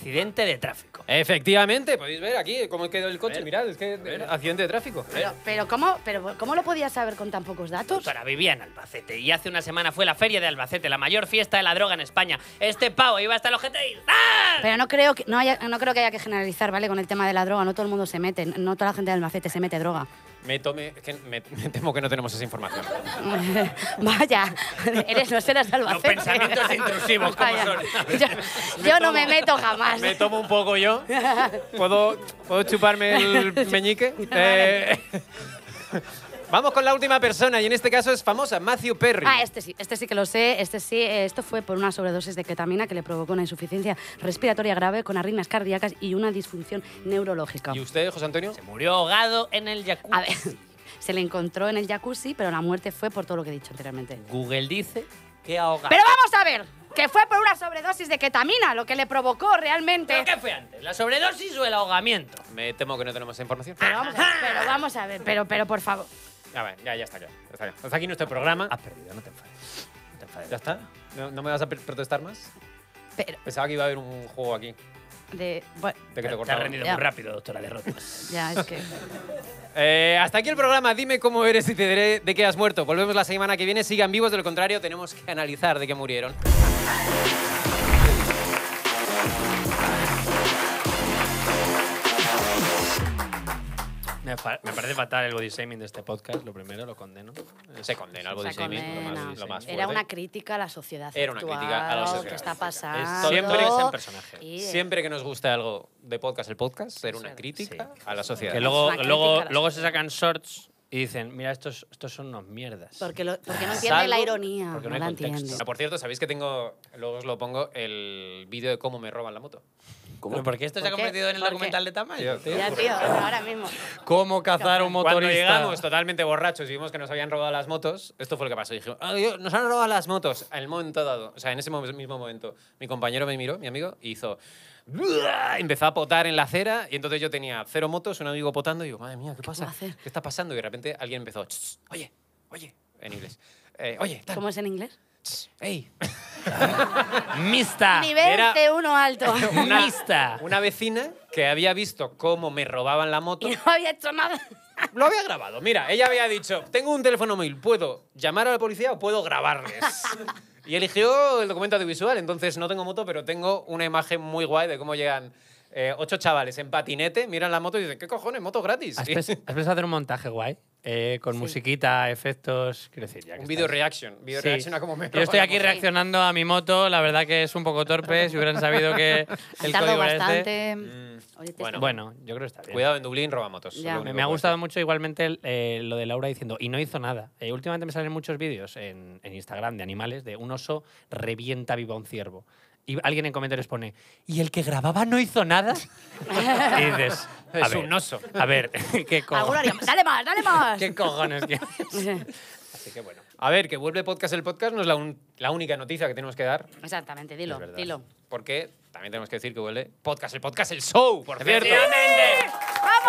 Accidente de tráfico. Efectivamente, podéis ver aquí cómo quedó el coche. Mirad, es que accidente de tráfico. Pero, pero, ¿cómo, pero ¿cómo lo podías saber con tan pocos datos? Doctora, vivía en Albacete y hace una semana fue la feria de Albacete, la mayor fiesta de la droga en España. Este pavo iba hasta el ojete y ¡ah! Pero no creo, que, no, haya- no creo que haya que generalizar, ¿vale? Con el tema de la droga. No todo el mundo se mete. No toda la gente de Albacete se mete droga. Me, tome, es que me, me temo que no tenemos esa información. *laughs* Vaya, eres, no serás de Albacete. pensamientos intrusivos, ¿cómo Vaya. son? *laughs* Yo, yo no me meto jamás. Me tomo un poco yo. *laughs* ¿Puedo, ¿puedo chuparme el meñique? Eh, vamos con la última persona y en este caso es famosa, Matthew Perry. Ah, este sí, este sí que lo sé. Este sí, esto fue por una sobredosis de ketamina que le provocó una insuficiencia respiratoria grave con arritmias cardíacas y una disfunción neurológica. ¿Y usted, José Antonio? Se murió ahogado en el jacuzzi. A ver, *laughs* se le encontró en el jacuzzi, pero la muerte fue por todo lo que he dicho anteriormente. Google dice que ahogado. Pero vamos a ver, que fue por una sobredosis de ketamina lo que le provocó realmente. ¿Pero qué fue antes? ¿La sobredosis o el ahogamiento? Me temo que no tenemos esa información. Pero vamos a ver, pero vamos a ver, pero, pero por favor. Ya, ya está, ya. ya está. Hasta aquí nuestro programa. Has perdido, no te enfades. No te enfades. ¿Ya está? ¿No, no me vas a protestar más? Pero, Pensaba que iba a haber un juego aquí. de, bueno, De que te Te has cortaba. rendido Ya. muy rápido, doctora Derrotas. *laughs* ya es que. Eh, hasta aquí el programa. Dime cómo eres y te diré de qué has muerto. Volvemos la semana que viene. Sigan vivos, de lo contrario, tenemos que analizar de qué murieron. Me, pa- me parece fatal el body shaming de este podcast, lo primero, lo condeno. Se condena al body Se shaming, lo más, lo más Era una crítica a la sociedad Era una actual, crítica a la lo sociedad. que está Es- pasando. siempre es en personaje. Y, Siempre que nos guste algo de podcast, el podcast, ser una crítica a la sociedad. Que luego, luego, luego se sacan shorts y dicen, mira, estos, estos son unos mierdas. Porque, lo- porque no entiende la ironía. porque No, no la entiende. Ah, por cierto, ¿sabéis que tengo, luego os lo pongo, el vídeo de cómo me roban la moto? ¿Cómo? ¿Por qué esto se ha convertido en el documental de tamaño? tío? Ya, tío, ahora mismo. ¿Cómo cazar un Cuando motorista? llegamos totalmente borrachos y vimos que nos habían robado las motos, esto fue lo que pasó. Dijimos, "Ah, Dios, nos han robado las motos. En el momento dado, o sea, en ese mo- mismo momento, mi compañero me miró, mi amigo, y hizo... Empezó a potar en la acera y entonces yo tenía cero motos, un amigo potando y digo, madre mía, ¿qué pasa? ¿Qué está pasando? Y de repente alguien empezó, "Ch, oye, oye, en inglés. "Eh, oye, tal, ¿Cómo es en inglés? Ey. *laughs* Mista. Nivel era- C1 alto. *laughs* Una, Mista. una vecina que había visto cómo me robaban la moto. y no había hecho nada. Lo había grabado. Mira, ella había dicho, tengo un teléfono móvil, ¿puedo llamar a la policía o puedo grabarles? *laughs* y eligió el documento audiovisual, entonces no tengo moto, pero tengo una imagen muy guay de cómo llegan eh, ocho chavales en patinete, miran la moto y dicen, ¿qué cojones? Moto gratis. ¿Has, *laughs* pens- has pensado hacer un montaje guay? Eh, con musiquita, efectos. Quiero decir, ya que un video estás- reaction. Video Sí. reaction a cómo me Yo estoy aquí reaccionando a mi moto, la verdad que es un poco torpe. Si hubieran sabido que *laughs* el tardado código este. bastante. Mm, Oye, bueno. Bueno, yo creo que está bien. Cuidado en Dublín, roba motos. Me, ha gustado mucho igualmente eh, lo de Laura diciendo, y no hizo nada. Eh, últimamente me salen muchos vídeos en, en Instagram de animales de un oso revienta vivo a un ciervo. Y alguien en comentarios pone, ¿y el que grababa no hizo nada? *laughs* y dices, a Es ver, un oso. A ver, *laughs* ¿qué cojones? Dale más, dale más. ¿Qué cojones *laughs* quieres? Así que bueno. A ver, que vuelve podcast el podcast no es la, un- la única noticia que tenemos que dar. Exactamente, dilo, Es dilo. Porque también tenemos que decir que huele podcast, el podcast, el show, por cierto.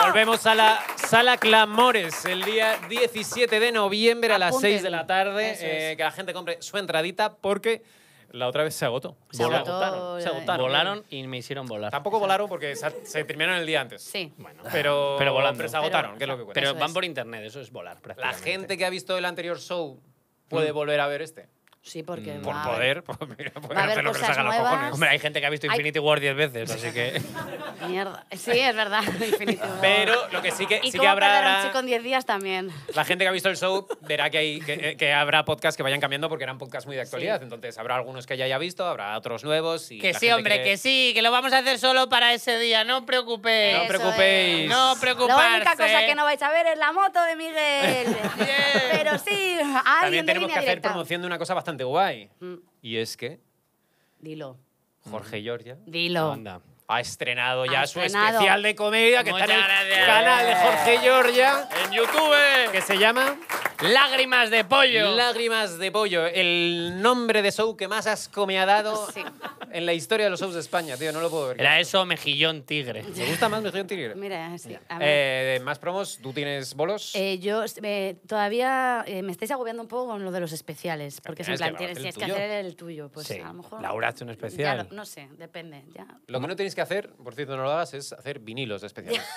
Volvemos a la Sala Clamores el día 17 de noviembre a las Apunten. 6 de la tarde. Eso eh, es. que la gente compre su entradita porque la otra vez se agotó. Se agotó, agotaron, se agotaron. Volaron y me hicieron volar. Tampoco volaron porque se, se terminaron el día antes. Sí. Bueno, Pero, Pero volando. se agotaron, Pero- que es lo que cuenta. pero van por internet, eso es volar la gente que ha visto el anterior show puede volver a ver este. Sí, porque. Por *laughs* va a poder, pues mira, pueden hacer lo que les haga los cojones. Hombre, hay gente que ha visto Hay- Infinity War 10 veces, así que... *laughs* Mierda. Sí, es verdad. *laughs* Infinity War. Pero lo que sí que, Y sí cómo que a un habrá. chico en 10 días también. La gente que ha visto el show verá que, hay, que, que habrá podcasts que vayan cambiando porque eran podcasts muy de actualidad. Sí. Entonces habrá algunos que ya haya visto, habrá otros nuevos. Y Que la sí, hombre, que sí, que lo vamos a hacer solo para ese día, no os preocupéis. No preocupéis. es. No La preocuparse. única cosa que no vais a ver es la moto de Miguel. Pero sí, alguien También tenemos que línea hacer directa. promoción de una cosa bastante guay. Mm. Y es que Dilo, Jorge Giorgia dilo. Anda. ha estrenado ya Ha su estrenado. especial de comedia que está en el gracias. canal de Jorge Giorgia, En YouTube, que se llama Lágrimas de pollo. Lágrimas de Pollo, el nombre de show que más asco me ha dado Sí. En la historia de los shows de España, tío, no lo puedo ver. Era eso, mejillón tigre. ¿Me gusta más Mejillón Tigre? Mira, sí. a ver. Eh, más promos, ¿tú tienes bolos? Eh, yo eh, todavía eh, me estáis agobiando un poco con lo de los especiales, porque es en tienes plan, tienes, que hacer el tuyo. Pues Sí. a lo mejor. Laura hace un ya especial. lo- no sé, depende. Ya. Lo que no tenéis que hacer, por cierto, no lo hagas, es hacer vinilos especiales. *laughs*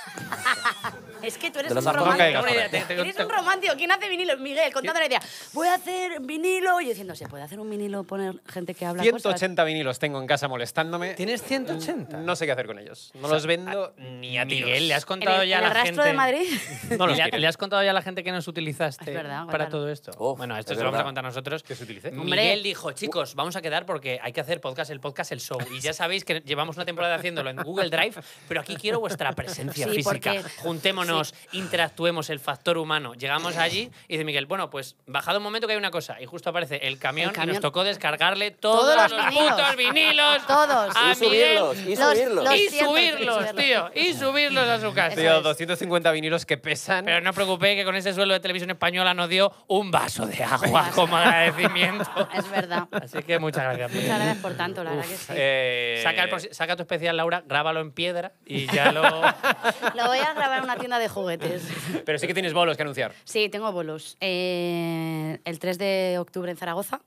Es que tú eres Te un romántico. Te- te- Eres un romántico. ¿Quién hace vinilo? Miguel, contando la idea. Voy a hacer vinilo. Y yo diciendo, ¿se puede hacer un vinilo poner gente que habla cosas? 180 vinilos tengo en casa molestándome. ¿Tienes 180? No sé qué hacer con ellos. No los vendo ni a. Miguel, ¿le has ¿En contado el, ya a la gente? de Madrid? *laughs* No los ¿Le, has contado ya a la gente que nos utilizaste Es verdad, para todo esto? Bueno, esto es se lo vamos a contar nosotros. ¿Que se utilice? Hombre. Miguel dijo, chicos, vamos a quedar porque hay que hacer podcast, el podcast, el show. Y ya sabéis que llevamos una temporada haciéndolo en Google Drive, pero aquí quiero vuestra presencia Sí, física. porque- Juntémonos, interactuemos, el factor humano. Llegamos allí y dice Miguel, bueno, pues bajado un momento que hay una cosa. Y justo aparece el camión, El y nos tocó descargarle todos, Todos los, los putos vinilos. Todos. a Y subirlos, Miguel. y Los- subirlos. los- y cientos, subirlos, tío. Y subirlos a su casa. Tío, es. 250 vinilos que pesan. Pero no os preocupéis que con ese sueldo de televisión española nos dio un vaso de agua *laughs* como agradecimiento. Es verdad. Así que muchas gracias. Muchas gracias por tanto, la verdad que sí. Eh, Saca, el prosi- saca tu especial, Laura, grábalo en piedra y ya lo. *laughs* Lo voy a grabar en una tienda de juguetes. Pero sí que tienes bolos que anunciar. Sí, tengo bolos. Eh, el 3 de octubre en Zaragoza.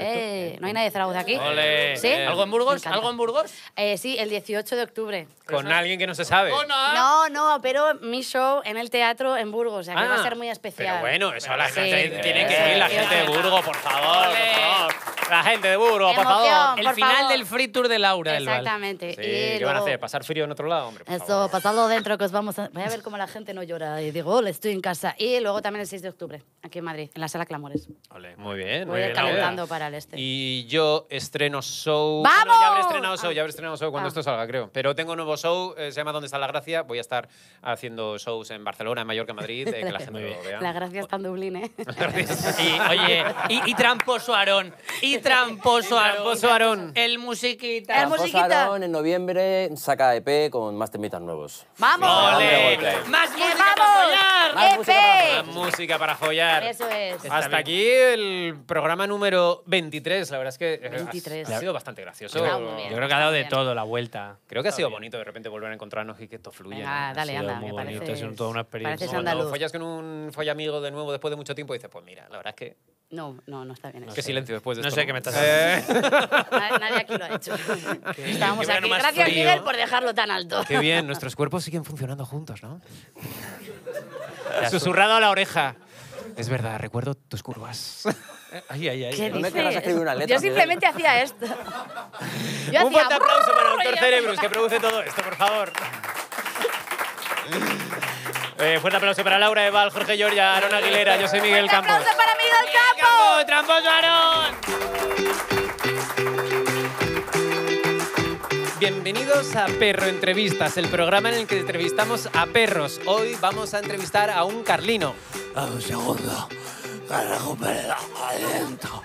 Eh, ¿No hay nadie de Zaragoza aquí? Ole. ¿Sí? ¿Algo en Burgos? ¿Algo en Burgos? Eh, sí, el 18 de octubre. Con alguien que no se sabe. ¡Oh, no! No, pero mi show en el teatro en Burgos, o sea que va a Ah, ser muy especial. Pero bueno, eso la Sí. gente tiene que ir, la sí, gente de sí. Burgos, por favor, por Ole. favor. La gente de Burgos, por Emoción. favor. El por final favor. del free tour de Laura del Val. Exactamente. Sí, y ¿Qué van a luego- hacer? ¿Pasar frío en otro lado? Hombre, por favor. pasando dentro, que os vamos a... Voy a ver cómo la gente no llora y digo, ole, estoy en casa. Y luego también el 6 de octubre, aquí en Madrid, en la Sala Clamores. Ole. Muy bien, muy Voy a ir bien. Laura. calentando para este. Y yo estreno show. ¡Vamos! Bueno, ya habré estrenado show, Ah. ya habré estrenado show cuando Ah. esto salga, creo. Pero tengo un nuevo show, eh, se llama ¿Dónde está la gracia? Voy a estar haciendo shows en Barcelona, en Mallorca, en Madrid, eh, que la gente *laughs* lo vea. La gracia está en Dublín, ¿eh? *laughs* Y, oye, y, y tramposo Aarón. Y tramposo *laughs* Aarón. Tramposo Aarón. El musiquita. El musiquita. Aarón en noviembre saca EP con más temitas nuevos. ¡Vamos! ¡Ole! ¡Más ¡Que música para vamos! follar! Más para ¡EP! música para follar. Eso es. Hasta aquí el programa número 23. La verdad es que eh, ha- 23. Ha, sido bastante gracioso. Muy bien. Yo creo que ha dado de Bien. todo la vuelta. Creo que ha sido bonito de repente volver a encontrarnos y que esto fluya. ¿no? dale, Ha sido anda, muy me bonito, parece... ha sido toda una experiencia. Cuando follas con un follamigo de nuevo después de mucho tiempo y dices, pues mira, la verdad es que. No, no, no está bien eso. Qué silencio después de No esto. sé qué me estás Eh, *laughs* Nadie, nadie aquí lo ha hecho. *laughs* Estábamos qué aquí. Gracias, frío. Miguel, por dejarlo tan alto. Qué bien, *laughs* nuestros cuerpos siguen funcionando juntos, ¿no? Susurrado a la oreja. Es verdad, recuerdo tus curvas. *laughs* Ay, ay, ay. Querrás escribir una letra, Yo simplemente hacía esto. *laughs* Yo Un hacía fuerte aplauso para Doctor Cerebrus, que produce todo esto, por favor. *laughs* Eh, fuerte aplauso para Laura Eval, Jorge Giorgia, Aaron Aguilera, yo soy Miguel Un Campos. aplauso para Miguel Campo. ¡Tramposo Aarón! Bienvenidos a Perro Entrevistas, el programa en el que entrevistamos a perros. Hoy vamos a entrevistar a un carlino. Dame un segundo. Aliento.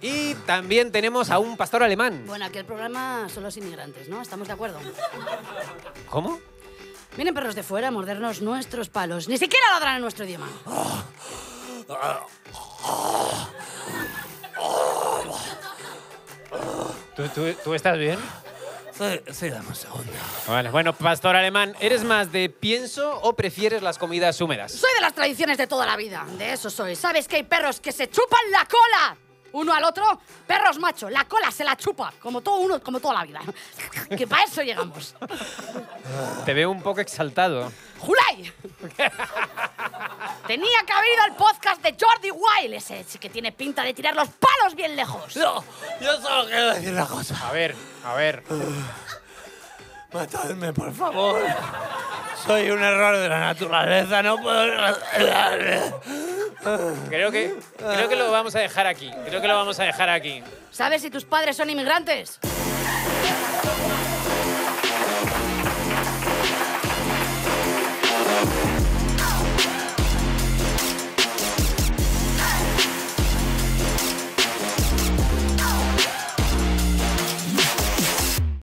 Y también tenemos a un pastor alemán. Bueno, aquí el programa son los inmigrantes, ¿no? ¿Estamos de acuerdo? ¿Cómo? Vienen perros de fuera a mordernos nuestros palos. Ni siquiera ladran en nuestro idioma. ¿Tú, tú- tú estás bien? Soy, soy dame un segundo. Vale, bueno, pastor alemán, ¿eres más de pienso o prefieres las comidas húmedas? Soy de las tradiciones de toda la vida. De eso soy. ¿Sabes que hay perros que se chupan la cola? Uno al otro, perros macho, la cola se la chupa, como todo uno, como toda la vida. *laughs* Que para eso llegamos. Te veo un poco exaltado. ¡Julay! *laughs* Tenía que haber ido al podcast de Jordi Wild, ese que tiene pinta de tirar los palos bien lejos. Yo, yo solo quiero decir una cosa. A ver, a ver. *sighs* Matadme, por favor. Soy un error de la naturaleza, no puedo... Creo que, creo que lo vamos a dejar aquí. Creo que lo vamos a dejar aquí. ¿Sabes si tus padres son inmigrantes?